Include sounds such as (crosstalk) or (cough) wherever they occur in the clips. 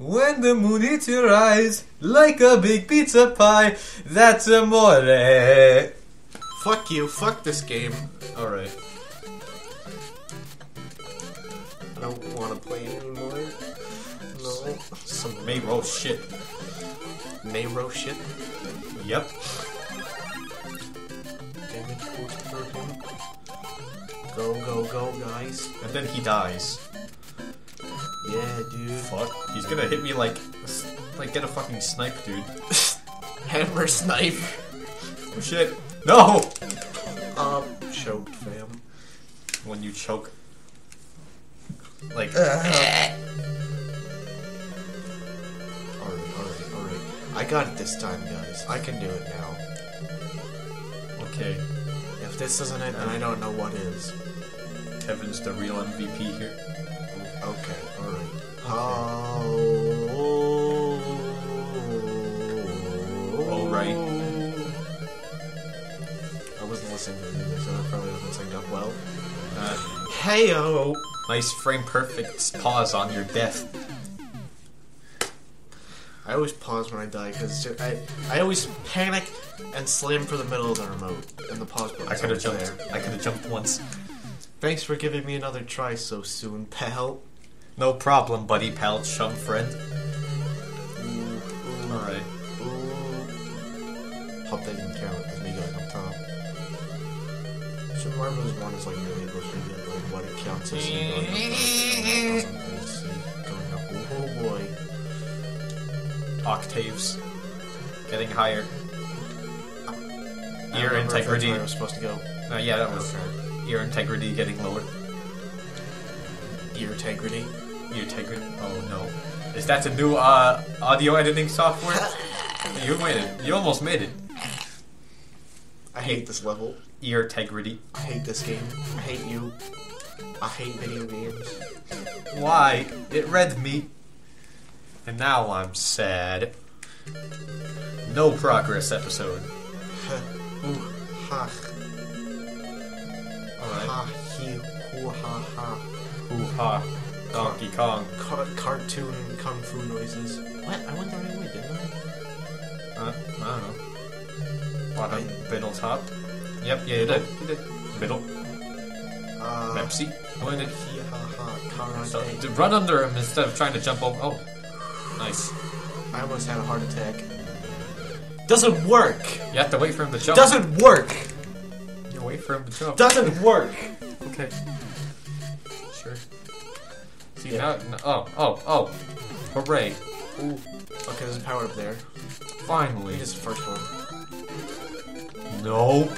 When the moon hits your eyes like a big pizza pie, that's amore. Fuck you. Fuck this game. Alright. I don't want to play it anymore. No. Some Mayro shit. Nero shit. Yep. Damage boost for him. Go, go, go, guys. And then he dies. Yeah, dude. Fuck. He's gonna hit me like. Like, get a fucking snipe, dude. (laughs) Hammer snipe. Oh shit. No! Uh, choked, fam. When you choke. Like. Alright, alright, alright. I got it this time, guys. I can do it now. Okay. If this isn't it, then I don't know what is. Kevin's the real MVP here. Okay, alright. Oh. Alright. I wasn't listening to the music, so I probably wasn't synced up well. Uh, Heyo! nice frame perfect pause on your death. I always pause when I die because I I always panic and slam for the middle of the remote and the pause button. I could have jumped. I could have jumped once. Thanks for giving me another try so soon, pal. No problem, buddy, pal, chum, friend. Alright. Hope that didn't count as me going up top. Super Mario Bros. 1 is like really able to like what it counts as me going up top. and (laughs) going up. Oh boy. Octaves. Getting higher. Ear don't remember if that's integrity. where I was supposed to go. Uh, yeah, that was Okay. ear integrity getting lower. Ear integrity. Ear integrity. Oh no. Is that a new uh, audio editing software? (laughs) you made it. You almost made it. I hate this level. Ear integrity. I hate this game. I hate you. I hate video games. Why? It read me. And now I'm sad. No progress episode. (laughs) Ooh, ha, Alright. Ha, he, hoo, ha, ha. Hoo ha. Donkey Kong. Car- cartoon kung fu noises. What? I went the right way, didn't I? Uh, I don't know. Bottom, middle, top. Yep, yeah, you did. You did. Middle. Uh, Pepsi. Go in he, ha, ha, so, to run under him instead of trying to jump over. Oh, nice. I almost had a heart attack. Doesn't work! You have to wait for him to jump. Doesn't work! You wait for him to jump. Doesn't work! Okay. Sure. See Yeah. now, no, oh, oh, oh, hooray! Ooh. Okay, there's a power up there. Finally. This is the first one. No.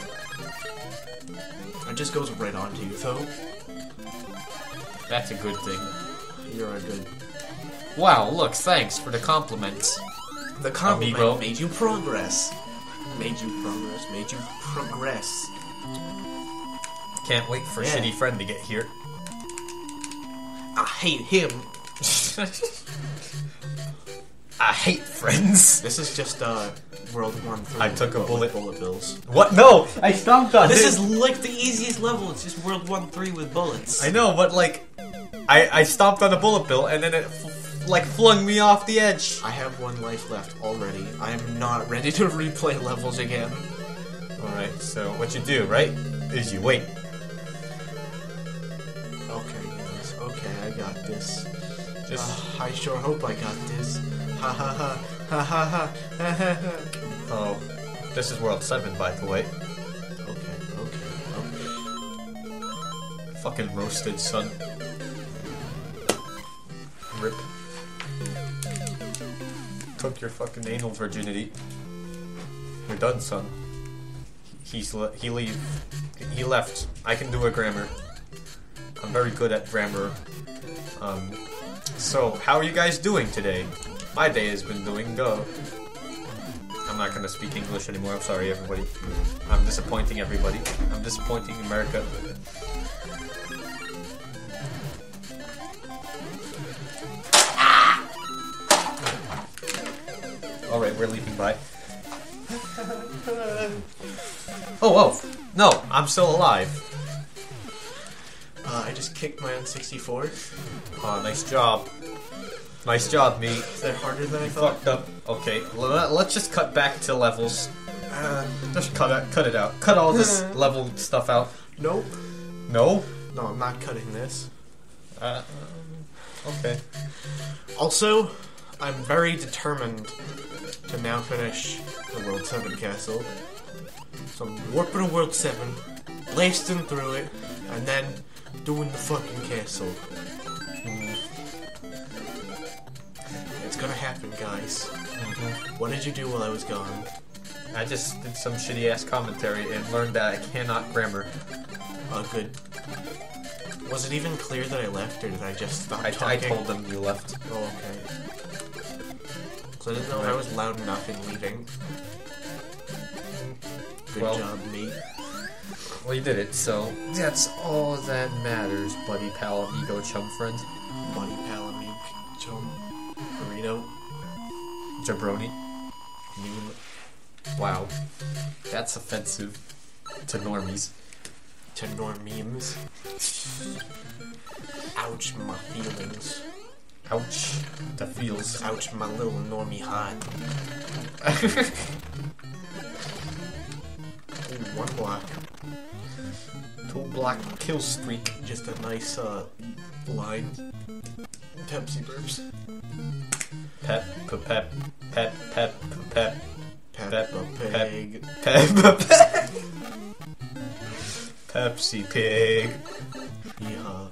It just goes right onto you, though. That's a good thing. You're a good. Wow, look, thanks for the compliments. The compliment Amiibo. made you progress. Made you progress. Made you progress. Can't wait for Yeah. shitty friend to get here. I hate him. I hate friends. This is just uh, World War Three. I took a bullet. with bullet bills. What? No, I stomped on This his- is like the easiest level. It's just World War Three with bullets. I know, but like, I I stomped on a bullet bill and then it f- like flung me off the edge. I have one life left already. I am not ready to (laughs) replay levels again. All right, so what you do, right, is you wait. okay, I got this. Just uh, ah, I sure hope I got this. Ha ha ha ha ha ha Oh, this is World Seven, by the way. Okay, okay. okay. Fucking roasted, son. Rip. Took your fucking anal virginity. You're done, son. He's le he leave. He left. I can do a grammar. I'm very good at grammar. Um, so how are you guys doing today? My day has been doing go. I'm not gonna speak English anymore. I'm sorry, everybody. I'm disappointing everybody. I'm disappointing America. Alright, we're leaping by. (laughs) Oh, oh! No, I'm still alive. Uh, I just kicked my N64. Oh, nice job. Nice job, me. Is that harder than I thought? Fucked up. Okay, let's just cut back to levels. Uh, Just cut it, cut it out. Cut all this (laughs) level stuff out. nope. No. No, I'm not cutting this. Uh, um, okay. Also, I'm very determined to now finish the World 7 castle. So I'm warping to World 7, blasting through it, and then doing the fucking castle. Mm, It's gonna happen, guys. mhm. What did you do while I was gone? I just did some shitty ass commentary and learned that I cannot grammar. Oh, good. Was it even clear that I left, or did I just stop I, I told them you left. Oh, okay. So I didn't know if I was loud enough in leaving. Good Well- job, mate. Well, you did it, so that's all that matters, buddy, pal, amigo, chum friend, Buddy, pal, amigo, chum, burrito, jabroni. meme, Wow, that's offensive to normies. Tendor memes. Ouch, my feelings. Ouch, the feels. Ouch, my little normie heart. (laughs) One block. Two block kill streak. Just a nice, uh, line. Pepsi burps. Pep, pep, pep, pep, pep, pep, Peppa Pig. pep, pep. Pepsi Pig, Yeehaw.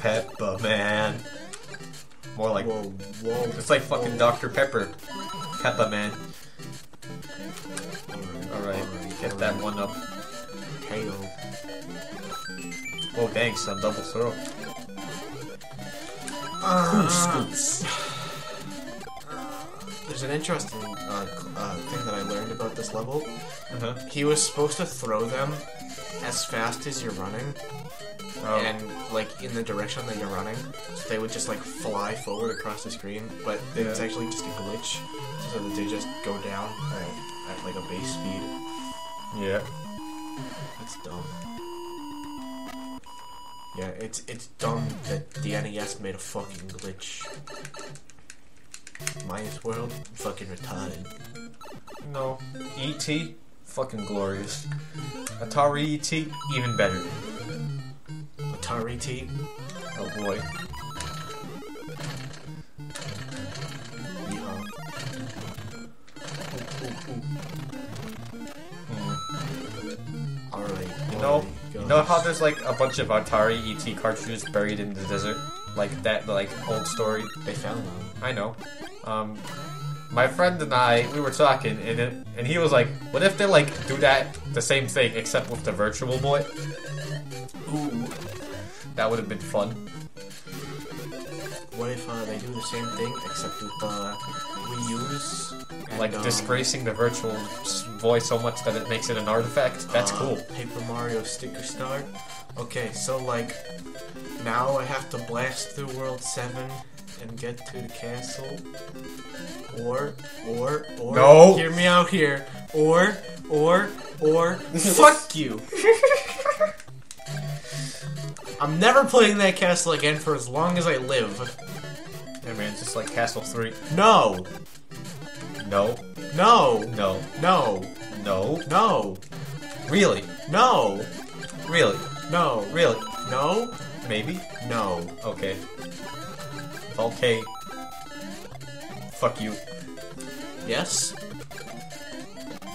Peppa Man. More like Whoa, whoa. it's like fucking Dr Pepper, Peppa Man. Get that one up. Oh I'm double throw. Uh. There's an interesting uh, uh, thing that I learned about this level. Uh-huh. He was supposed to throw them as fast as you're running, Oh. and like in the direction that you're running, so they would just like fly forward across the screen. But it's actually just a glitch, so that they just go down at, at like a base speed. Yeah. That's dumb. Yeah, it's it's dumb that the NES made a fucking glitch. Maya's World, fucking retarded. No. E.T. Fucking glorious. Atari E.T. Even better. Atari E.T.? Oh boy. Know, you know how there's like a bunch of Atari ET cartridges buried in the desert, like that, like old story. they found them? I know. Um, my friend and I, we were talking, and it, and he was like, "What if they like do that the same thing except with the Virtual Boy? Ooh. That would have been fun." What if uh, they do the same thing except with uh, reuse? and, Like um, disgracing the Virtual voice so much that it makes it an artifact. That's uh, cool. Paper Mario sticker star. Okay, so like now I have to blast through World Seven and get to the castle, or or or No. hear me out here, or or or fuck you. (laughs) I'm never playing that castle again for as long as I live. I mean, it's just like Castle Three. No, No, no, no, no, no. no, Really, no, really, no, really. no, Maybe. no. Okay. Okay. Fuck you. Yes?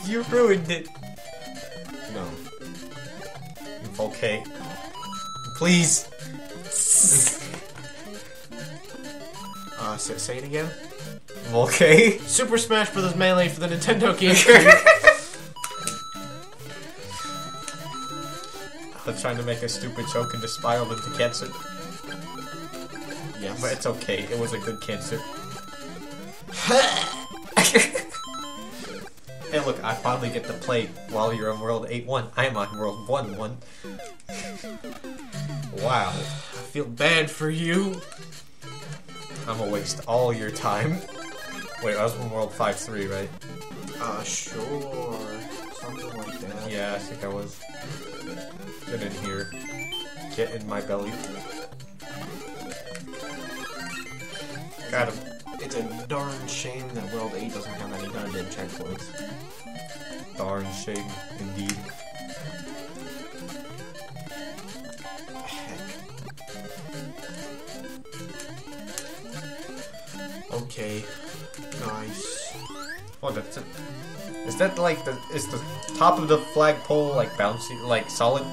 You ruined it. No. Okay. Please. Uh, say, say it again. Okay. Super Smash Bros. Melee for the Nintendo (laughs) GameCube. I'm trying to make a stupid joke and just spiraled into cancer. yes. But it's okay. It was a good cancer. (laughs) Hey, look, I finally get to play while you're on World 8-1. I'm on World 1-1. Wow. I feel bad for you. I'm gonna waste all your time. Wait, I was on World 5-3, right? Uh, sure. Something like that. Yeah, I think I was. Get in here. Get in my belly. Got him. It's a darn shame that World 8 doesn't have any goddamn checkpoints. Darn shame, indeed. Oh, that's it. Is that like the is the top of the flagpole like bouncy, like solid?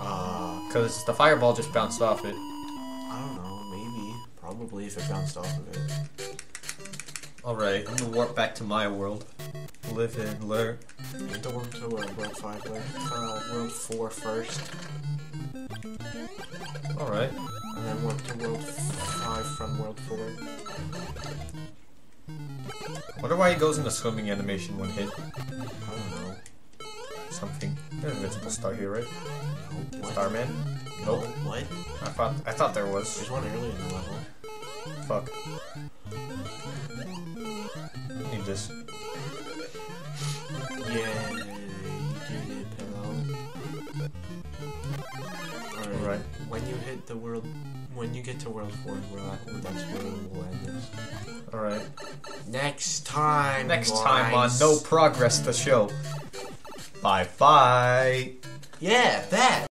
Uh, Because the fireball just bounced off it. I don't know. Maybe. Probably if it bounced off of it. All right, I'm gonna warp back to my world. Live and learn. Need to work to World, world 5, world, uh, World 4 first. All right. And then work to World 5 from World 4. Wonder why he goes into swimming animation when hit I don't know. something. There's an invincible star here, right? No. What? Starman. No. Nope. What? I thought I thought there was. There's one earlier in the level. Fuck. Need this. Yay, you did it, pillow. Alright. Alright. When you hit the world, when you get to World 4, we're at, that's where we'll end this. All right. Next time, Next time on. No Progress the show. Bye bye. Yeah, that.